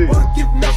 I.